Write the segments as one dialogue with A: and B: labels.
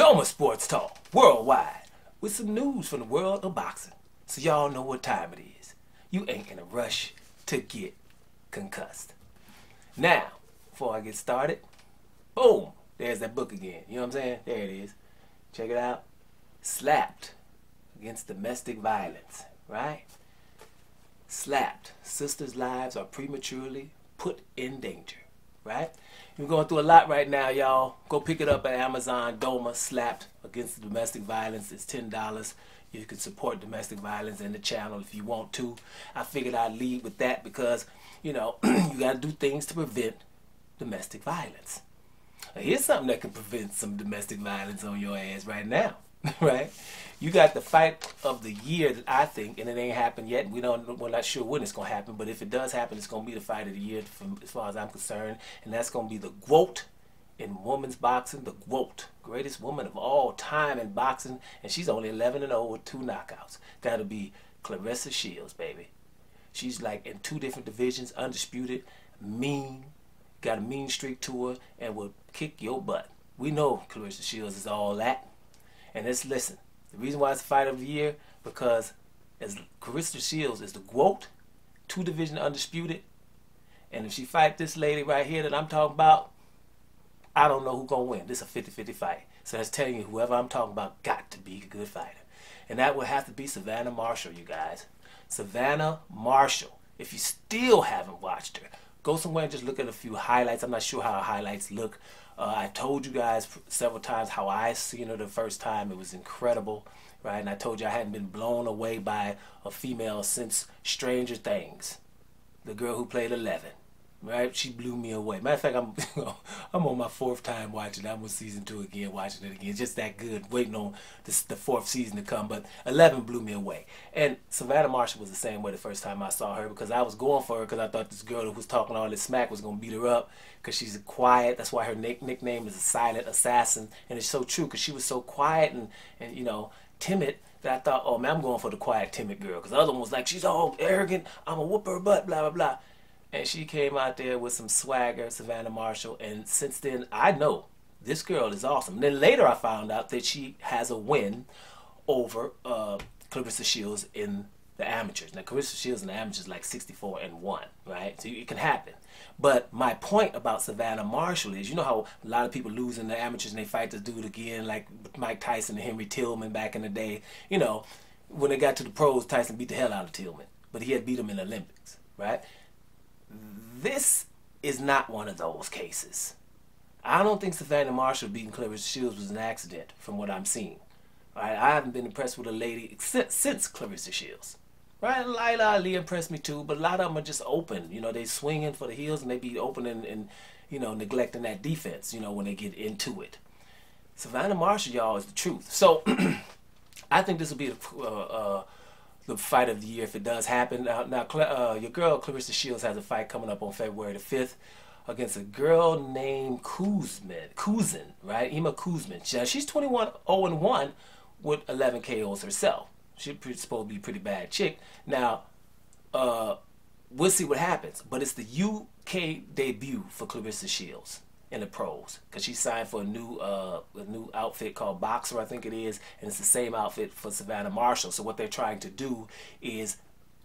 A: Doma Sports Talk worldwide with some news from the world of boxing. So y'all know what time it is. You ain't in a rush to get concussed. Now, before I get started, boom, there's that book again. You know what I'm saying? There it is. Check it out. Slapped against domestic violence, right? Slapped. Sisters' lives are prematurely put in danger, right? You're going through a lot right now, y'all. Go pick it up at Amazon. Doma Slapped Against Domestic Violence. It's $10. You can support domestic violence in the channel if you want to. I figured I'd lead with that because, you know, you got to do things to prevent domestic violence. Now, here's something that can prevent some domestic violence on your ass right now, right? You got the fight of the year that I think, and it ain't happened yet. We don't, we're not sure when it's gonna happen, but if it does happen, it's gonna be the fight of the year, from as far as I'm concerned, and that's gonna be the GWOAT in women's boxing, the GWOAT, greatest woman of all time in boxing, and she's only 11 and 0 with two knockouts. That'll be Claressa Shields, baby. She's like in two different divisions, undisputed, mean, got a mean streak to her, and will kick your butt. We know Claressa Shields is all that. And let's listen. The reason why it's fight of the year, because as Claressa Shields is the GWOAT, two division undisputed, and if she fight this lady right here that I'm talking about, I don't know who's going to win. This is a 50-50 fight. So that's telling you whoever I'm talking about got to be a good fighter. And that would have to be Savannah Marshall, you guys. Savannah Marshall. If you still haven't watched her, go somewhere and just look at a few highlights. I'm not sure how highlights look. Uh, I told you guys several times how I seen her the first time. It was incredible, right? And I told you I hadn't been blown away by a female since Stranger Things. The girl who played Eleven right? She blew me away. Matter of fact, I'm I'm on my fourth time watching. I'm on season two again, watching it again. Just that good. Waiting on this, the fourth season to come. But Eleven blew me away. And Savannah Marshall was the same way the first time I saw her because I was going for her because I thought this girl who was talking all this smack was gonna beat her up because she's quiet. That's why her nick nickname is a silent assassin, and it's so true because she was so quiet and and you know timid that I thought, oh man, I'm going for the quiet, timid girl. Because the other one was like, she's all arrogant. I'm gonna whoop her butt, blah blah blah and she came out there with some swagger, Savannah Marshall. And since then, I know this girl is awesome. And then later, I found out that she has a win over uh, Claressa Shields in the amateurs. Now, Claressa Shields in the amateurs like 64 and 1, right? So it can happen. But my point about Savannah Marshall is, you know how a lot of people lose in the amateurs and they fight this dude again, like Mike Tyson and Henry Tillman back in the day. You know, when they got to the pros, Tyson beat the hell out of Tillman, but he had beat him in the Olympics, right? This is not one of those cases. I don't think Savannah Marshall beating Claressa Shields was an accident from what I'm seeing. Right? I haven't been impressed with a lady since, since Claressa Shields. Right? Laila Ali impressed me too, but a lot of them are just open. You know, they swinging for the heels and they be open and, and you know, neglecting that defense, you know, when they get into it. Savannah Marshall, y'all, is the truth. So, I think this will be a, uh, uh, the fight of the year if it does happen. Now, now uh, your girl Claressa Shields has a fight coming up on February the 5th against a girl named Kuzmin, Kuzin, right? Ema Kuzmin. She's 21 0 1 with 11 KOs herself. She's supposed to be pretty bad chick. Now, uh, we'll see what happens. But it's the UK debut for Claressa Shields in the pros because she signed for a new uh, a new outfit called BOXXER, I think it is, and it's the same outfit for Savannah Marshall. So what they're trying to do is,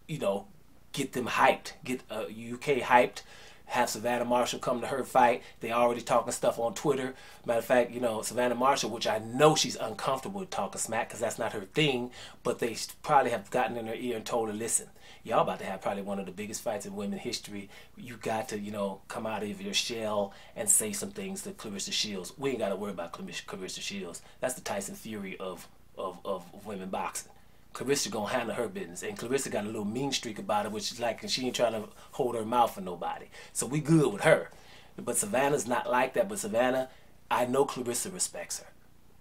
A: you know, get them hyped, get uh, UK hyped. Have Savannah Marshall come to her fight. They already talking stuff on Twitter. Matter of fact, you know Savannah Marshall, which I know she's uncomfortable with talking smack because that's not her thing. But they probably have gotten in her ear and told her, "Listen, y'all about to have probably one of the biggest fights in women history. You got to, you know, come out of your shell and say some things to Claressa Shields. We ain't got to worry about Claressa Shields. That's the Tyson Fury of, of, of women boxing. Claressa gonna handle her business, and Claressa got a little mean streak about her, which is like, and she ain't trying to hold her mouth for nobody. So we good with her. But Savannah's not like that. But Savannah, I know Claressa respects her.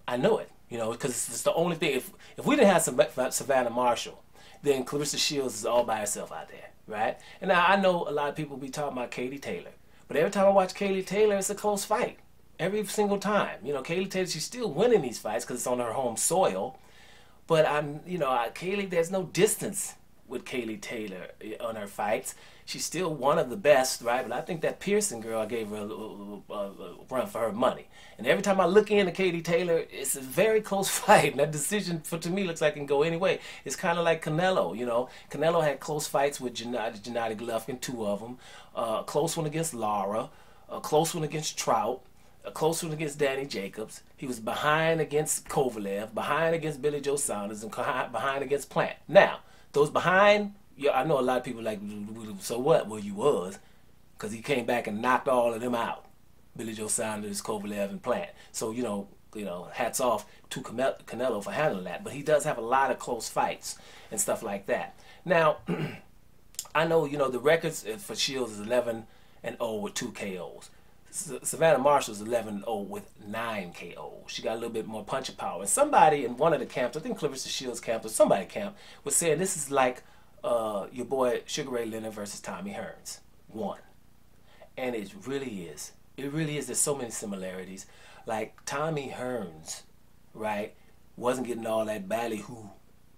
A: I know it, you know, because it's the only thing. If if we didn't have Savannah Marshall, then Claressa Shields is all by herself out there, right? And now I know a lot of people be talking about Katie Taylor, but every time I watch Katie Taylor, it's a close fight. Every single time, you know, Katie Taylor, she's still winning these fights because it's on her home soil. But I'm, you know, I, Kaylee, there's no distance with Kaylee Taylor on her fights. She's still one of the best, right? But I think that Persoon girl, I gave her a, a, a, run for her money. And every time I look into Katie Taylor, it's a very close fight. And that decision, for to me, looks like it can go any way. It's kind of like Canelo, you know. Canelo had close fights with Gennady, Gennady Golovkin, two of them. Uh, a close one against Lara, a close one against Trout, a close one against Danny Jacobs. He was behind against Kovalev, behind against Billy Joe Saunders, and behind against Plant. Now, those behind, yeah, I know a lot of people like, so what? Well, you was, because he came back and knocked all of them out. Billy Joe Saunders, Kovalev, and Plant. So you know, you know, hats off to Canelo for handling that. But he does have a lot of close fights and stuff like that. Now, I know you know the records uh, for Shields is 11 and 0 with two KOs. Savannah Marshall's 11 0 with 9 KOs. She got a little bit more punching power. And somebody in one of the camps, I think Claressa Shields camp or somebody camp, was saying this is like uh, your boy Sugar Ray Leonard versus Tommy Hearns. One. And it really is. It really is. There's so many similarities. Like Tommy Hearns, right, wasn't getting all that ballyhoo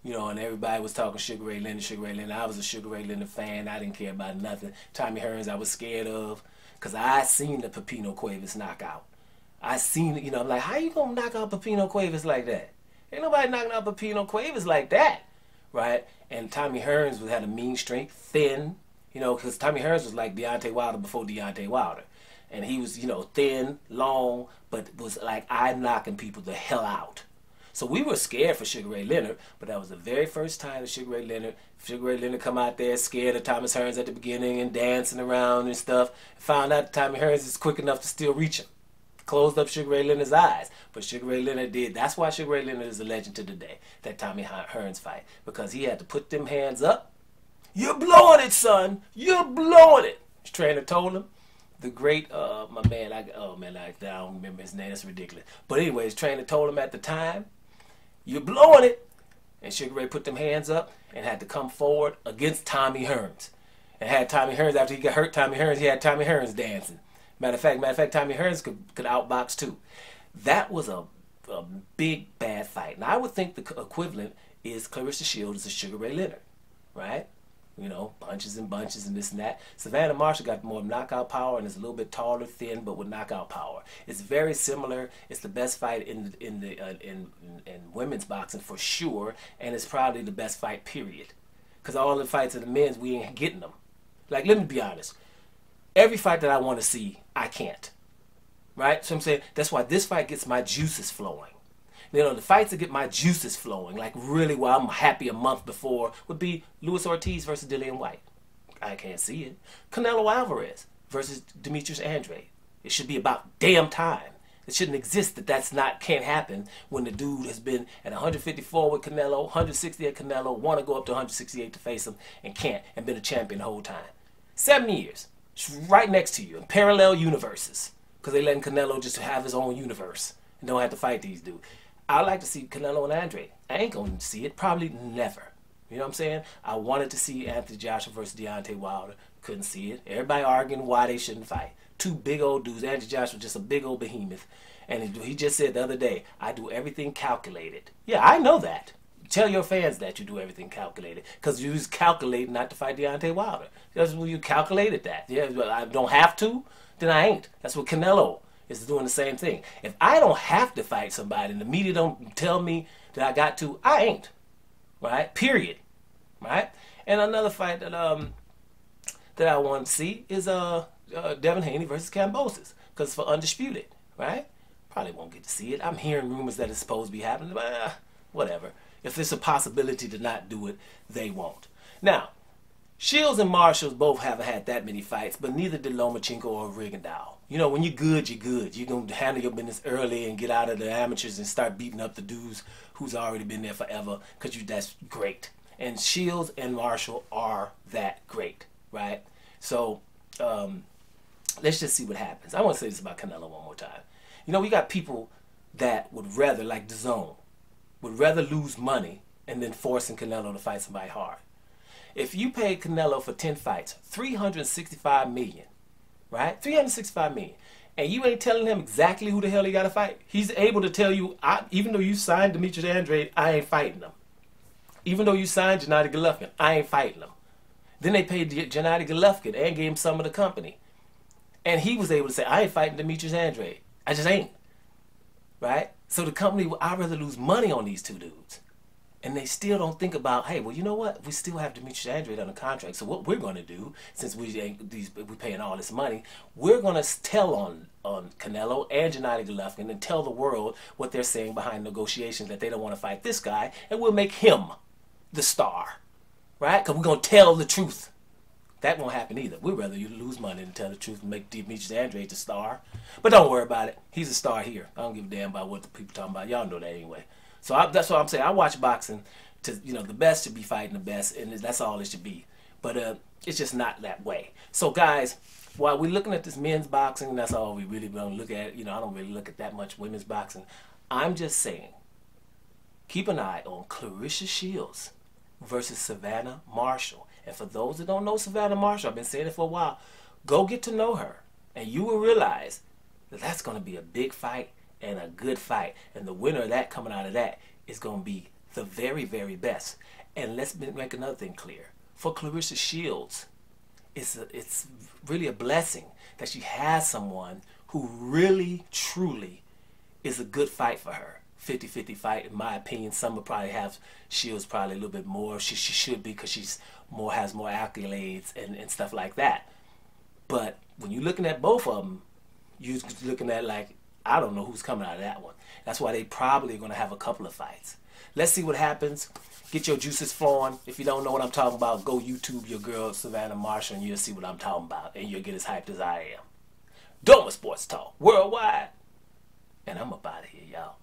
A: you know, and everybody was talking Sugar Ray Leonard, Sugar Ray Leonard. I was a Sugar Ray Leonard fan. I didn't care about nothing. Tommy Hearns, I was scared of. Because I seen the Pipino Cuevas knockout. I seen you know, I'm like, how you to knock out Pipino Cuevas like that? Ain't nobody knocking out Pipino Cuevas like that, right? And Tommy Hearns had a mean strength, thin, you know, because Tommy Hearns was like Deontay Wilder before Deontay Wilder. And he was, you know, thin, long, but was like eye knocking people the hell out. So we were scared for Sugar Ray Leonard, but that was the very first time that Sugar Ray Leonard, Sugar Ray Leonard come out there scared of Thomas Hearns at the beginning and dancing around and stuff. Found out Tommy Hearns is quick enough to still reach him. Closed up Sugar Ray Leonard's eyes, but Sugar Ray Leonard did. That's why Sugar Ray Leonard is a legend to today. That Tommy Hearns fight because he had to put them hands up. You're blowing it, son. You're blowing it. His trainer told him the great uh, my man I oh man I, I don't remember his name that's ridiculous but anyway his trainer told him at the time you're blowing it. And Sugar Ray put them hands up and had to come forward against Tommy Hearns. And had Tommy Hearns, after he got hurt, Tommy Hearns, he had Tommy Hearns dancing. Matter of fact, matter of fact, Tommy Hearns could, could outbox too. That was a, a big bad fight. Now I would think the equivalent is Claressa Shields as Sugar Ray Leonard, right? You know, bunches and bunches and this and that. Savannah Marshall got more knockout power and is a little bit taller, thin, but with knockout power. It's very similar. It's the best fight in in the uh, in, in, in women's boxing for sure, and it's probably the best fight period. Cause all the fights of the men's we ain't getting them. Like let me be honest, every fight that I want to see, I can't. Right? So I'm saying that's why this fight gets my juices flowing. You know, the fights that get my juices flowing, like really where I'm happy a month before, would be Luis Ortiz versus Dillian Whyte. I can't see it. Canelo Alvarez versus Demetrius Andrade. It should be about damn time. It shouldn't exist that that's not can't happen when the dude has been at 154 with Canelo, 160 at Canelo, want to go up to 168 to face him, and can't, and been a champion the whole time. Seven years. Right next to you in parallel universes because they letting Canelo just have his own universe and don't have to fight these dudes. I like to see Canelo and Andre. I ain't gonna see it, probably never. You know what I'm saying? I wanted to see Anthony Joshua versus Deontay Wilder. Couldn't see it. Everybody arguing why they shouldn't fight. Two big old dudes. Anthony Joshua just a big old behemoth. And he just said the other day, I do everything calculated. Yeah, I know that. Tell your fans that you do everything calculated. Because you was calculating not to fight Deontay Wilder. That's when you calculated that. Yeah, I don't have to, then I ain't. That's what Canelo is doing the same thing. If I don't have to fight somebody and the media don't tell me that I got to, I ain't. Right? Period. Right? And another fight that um that I want to see is uh, uh Devin Haney versus Kambosos because for undisputed, right? Probably won't get to see it. I'm hearing rumors that it's supposed to be happening, but uh, whatever. If there's a possibility to not do it, they won't. Now, Shields and Marshalls both haven't had that many fights, but neither did Lomachenko or Rigondeaux. You know, when you're good, you're good. You're going to handle your business early and get out of the amateurs and start beating up the dudes who's already been there forever because you that's great. And Shields and Marshall are that great, right? So um, let's just see what happens. I want to say this about Canelo one more time. You know, we got people that would rather, like DAZN, would rather lose money and then forcing Canelo to fight somebody hard. If you paid Canelo for 10 fights, 365 million, right? 365 million. And you ain't telling him exactly who the hell he got to fight. He's able to tell you, even though you signed Demetrius Andrade, I ain't fighting him. even though you signed Gennady Golovkin, I ain't fighting him. Then they paid Gennady Golovkin and gave him some of the company. And he was able to say, I ain't fighting Demetrius Andrade. I just ain't. Right? So the company, I'd rather lose money on these two dudes. And they still don't think about, hey, well, you know what? We still have Demetrius Andrade on the contract. So what we're going to do, since we ain't these we paying all this money, we're going to tell on on Canelo and Gennady Golovkin and tell the world what they're saying behind negotiations that they don't want to fight this guy, and we'll make him the star, right? Because we're going to tell the truth. That won't happen either. We'd rather you lose money than tell the truth and make Demetrius Andrade the star. But don't worry about it. He's a star here. I don't give a damn about what the people talking about. Y'all know that anyway. So I, that's what I'm saying. I watch boxing to, you know, the best should be fighting the best, and that's all it should be. But uh, it's just not that way. So guys, while we're looking at this men's boxing, that's all we really to look at. You know, I don't really look at that much women's boxing. I'm just saying, keep an eye on Claressa Shields versus Savannah Marshall. And for those that don't know Savannah Marshall, I've been saying it for a while, go get to know her. And you will realize that that's going to be a big fight and a good fight. And the winner of that coming out of that is going to be the very, very best. And let's make another thing clear. For Claressa Shields, it's, a, it's really a blessing that she has someone who really, truly is a good fight for her. 50-50 fight, in my opinion. Some would probably have Shields probably a little bit more. She, she should be because she's more has more accolades and, and stuff like that. But when you're looking at both of them, you're looking at like, I don't know who's coming out of that one. That's why they probably are going to have a couple of fights. Let's see what happens. Get your juices flowing. If you don't know what I'm talking about, go YouTube your girl Savannah Marshall and you'll see what I'm talking about. And you'll get as hyped as I am. Doma Sports Talk, worldwide. And I'm up out of here, y'all.